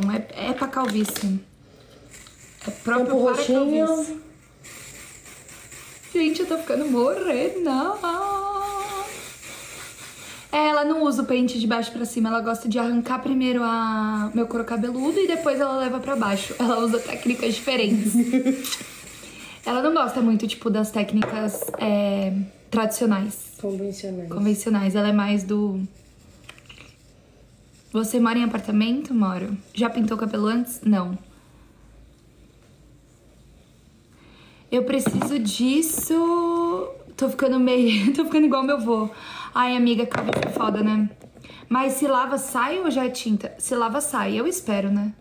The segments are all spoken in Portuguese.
bom. É, é pra calvície. É próprio para roxinho. calvície. Gente, eu tô ficando morena. É, ela não usa o pente de baixo pra cima, ela gosta de arrancar primeiro a meu couro cabeludo e depois ela leva pra baixo. Ela usa técnicas diferentes. ela não gosta muito, tipo, das técnicas é, tradicionais, Convencionais. convencionais. Ela é mais do. Você mora em apartamento? Moro. Já pintou cabelo antes? Não. Eu preciso disso. Tô ficando meio. Tô ficando igual meu avô. Ai, amiga, calma que foda, né? Mas se lava, sai ou já é tinta? Se lava, sai. Eu espero, né?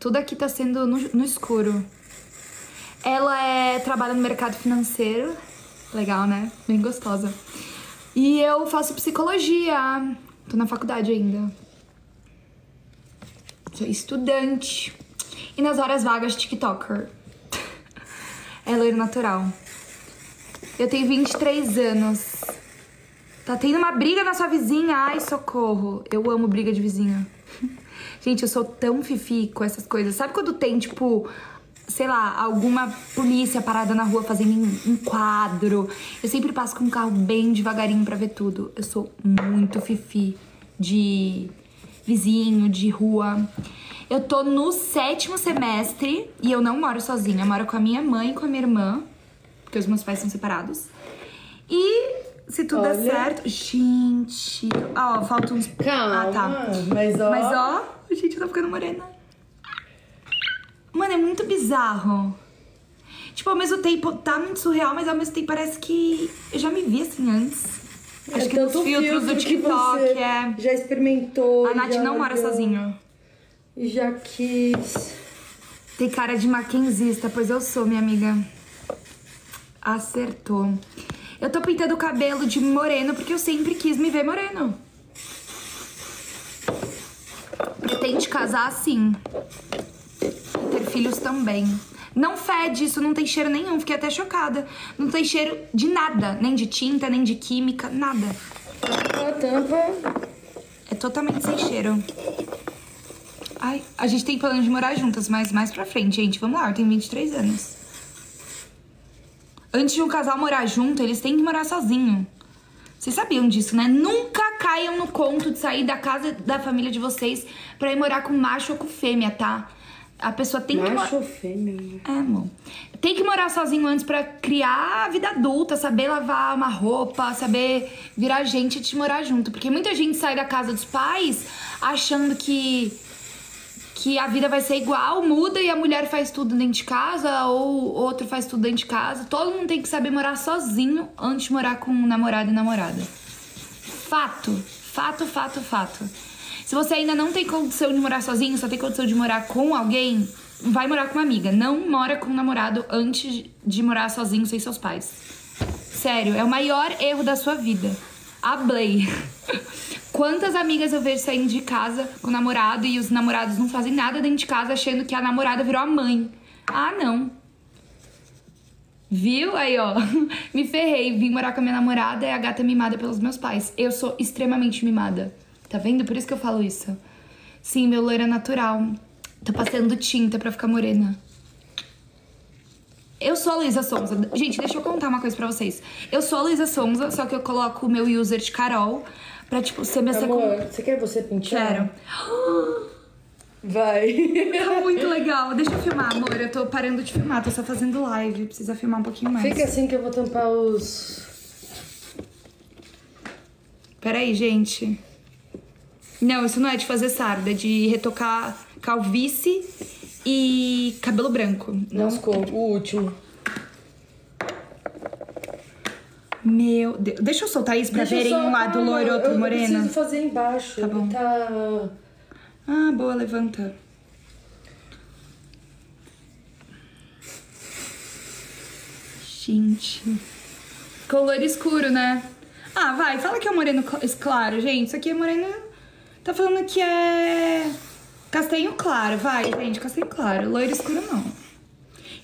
Tudo aqui tá sendo no, no escuro. Ela é, trabalha no mercado financeiro. Legal, né? Bem gostosa. E eu faço psicologia. Tô na faculdade ainda. Sou estudante. E nas horas vagas, TikToker. É loiro natural. Eu tenho 23 anos. Tá tendo uma briga na sua vizinha? Ai, socorro. Eu amo briga de vizinha. Gente, eu sou tão fifi com essas coisas. Sabe quando tem, tipo, sei lá, alguma polícia parada na rua fazendo um- quadro? Eu sempre passo com o carro bem devagarinho pra ver tudo. Eu sou muito fifi de vizinho, de rua. Eu tô no sétimo semestre e eu não moro sozinha. Eu moro com a minha mãe e com a minha irmã, porque os meus pais são separados. E se tudo der certo. Gente. Ó, faltam uns. Calma. Ah, tá. Mas ó. Mas ó, gente, eu tô ficando morena. Mano, é muito bizarro. Tipo, ao mesmo tempo tá muito surreal, mas ao mesmo tempo parece que eu já me vi assim antes. Acho é que nos filtros do TikTok é. Já experimentou. A Nath não mora. E já quis. Tem cara de maquinzista, pois eu sou, minha amiga. Acertou. Eu tô pintando o cabelo de moreno porque eu sempre quis me ver moreno. Pretende casar assim. Filhos também. Não fede, isso não tem cheiro nenhum. Fiquei até chocada. Não tem cheiro de nada. Nem de tinta, nem de química, nada. A tampa. É totalmente sem cheiro. Ai, a gente tem plano de morar juntas, mas mais pra frente, gente. Vamos lá, eu tenho 23 anos. Antes de um casal morar junto, eles têm que morar sozinho. Vocês sabiam disso, né? Nunca caiam no conto de sair da casa da família de vocês pra ir morar com macho ou com fêmea, tá? A pessoa tem que morar. Macho ou fêmea? É, amor. Tem que morar sozinho antes pra criar a vida adulta, saber lavar uma roupa, saber virar gente antes de morar junto. Porque muita gente sai da casa dos pais achando que que a vida vai ser igual, muda e a mulher faz tudo dentro de casa ou outro faz tudo dentro de casa. Todo mundo tem que saber morar sozinho antes de morar com um namorado e namorada. Fato, fato, fato, fato. Se você ainda não tem condição de morar sozinho, só tem condição de morar com alguém, vai morar com uma amiga. Não mora com um namorado antes de morar sozinho sem seus pais. Sério, é o maior erro da sua vida. Hablei. Quantas amigas eu vejo saindo de casa com o namorado e os namorados não fazem nada dentro de casa achando que a namorada virou a mãe? Ah, não. Viu? Aí, ó. Me ferrei. Vim morar com a minha namorada é a gata mimada pelos meus pais. Eu sou extremamente mimada. Tá vendo? Por isso que eu falo isso. Sim, meu loiro é natural. Tô passando tinta pra ficar morena. Eu sou a Luísa Sonza. Gente, deixa eu contar uma coisa pra vocês. Eu sou a Luísa Sonza, só que eu coloco o meu user de Carol pra, tipo, ser minha Amor, secundária. você quer você pentear? Quero. Vai. Tá muito legal. Deixa eu filmar, amor. Eu tô parando de filmar, tô só fazendo live. Precisa filmar um pouquinho mais. Fica assim que eu vou tampar os. Peraí, gente. Não, isso não é de fazer sarda, é de retocar calvície e cabelo branco. Não. Nossa, o último. Meu Deus. Deixa eu soltar isso pra Deixa eu verem só- um lado calma, loiro e outro eu morena. preciso fazer embaixo. Tá bom. Tá. Ah, boa, levanta. Gente. Color escuro, né? Ah, vai, fala que é moreno cl- claro, gente. Isso aqui é moreno. Tá falando que é. Castanho claro, vai, gente, castanho claro. Loiro escuro não.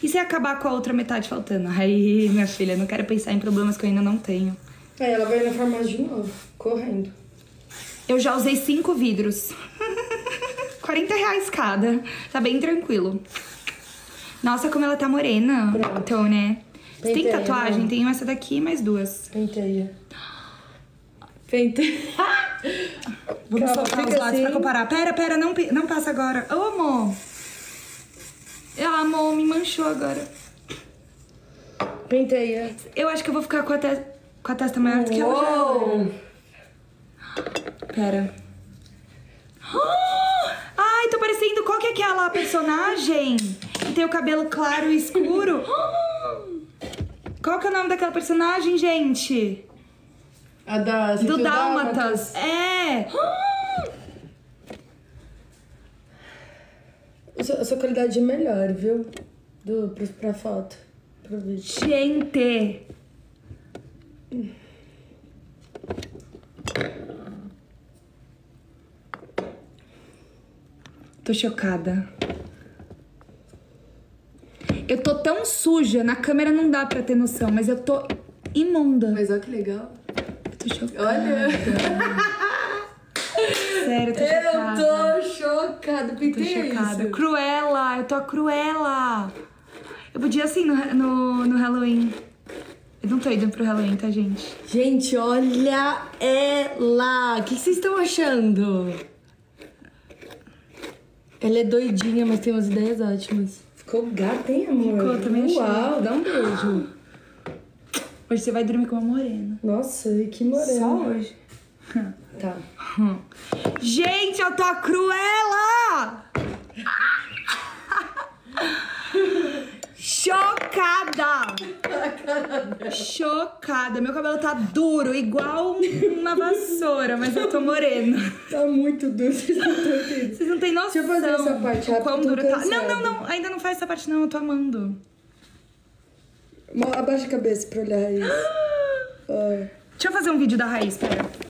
E se acabar com a outra metade faltando? Ai, minha filha, não quero pensar em problemas que eu ainda não tenho. Aí ela vai na farmácia de novo, correndo. Eu já usei cinco vidros. 40 reais cada. Tá bem tranquilo. Nossa, como ela tá morena. Pronto. Então, né? Você tem tatuagem? não. Tenho essa daqui e mais duas. Penteia. Penteia. Vamos soltar os lados pra assim. comparar. Pera, pera, não, não passa agora. Ô, amor. Ah, amor, me manchou agora. Penteia. Eu acho que eu vou ficar com a, te- com a testa maior do que ela já. Uou! Pera. Ah! Ai, tô parecendo qual que é aquela personagem que tem o cabelo claro e escuro? Qual que é o nome daquela personagem, gente? A da Do Cecil Dálmatas. É. A sua qualidade é melhor, viu? Do, pra, pra foto. Pro vídeo. Gente. Tô chocada. Eu tô tão suja, na câmera não dá pra ter noção, mas eu tô imunda. Mas olha que legal. Eu tô chocada. Olha. Sério, eu tô Eu chocada. tô chocada. Tô Penteia chocada. isso. Cruela, eu tô a Cruela. Eu podia assim no, no, no Halloween. Eu não tô indo pro Halloween, tá, gente? Gente, olha ela! O que vocês estão achando? Ela é doidinha, mas tem umas ideias ótimas. Ficou gata, hein, amor? Ficou, também achei. Uau, dá um beijo. Hoje você vai dormir com uma morena. Nossa, e que morena. Só hoje. Tá. Gente, eu tô Cruela! Chocada! Chocada. Meu cabelo tá duro, igual uma vassoura, mas eu tô morena. Tá muito duro, vocês não estão entendendo. Vocês não têm noção. Deixa eu fazer essa parte rápido, quão duro tá. Não, não, não. Ainda não faz essa parte, não. Eu tô amando. Abaixa a cabeça pra olhar isso. Ó. Deixa eu fazer um vídeo da raiz, pera.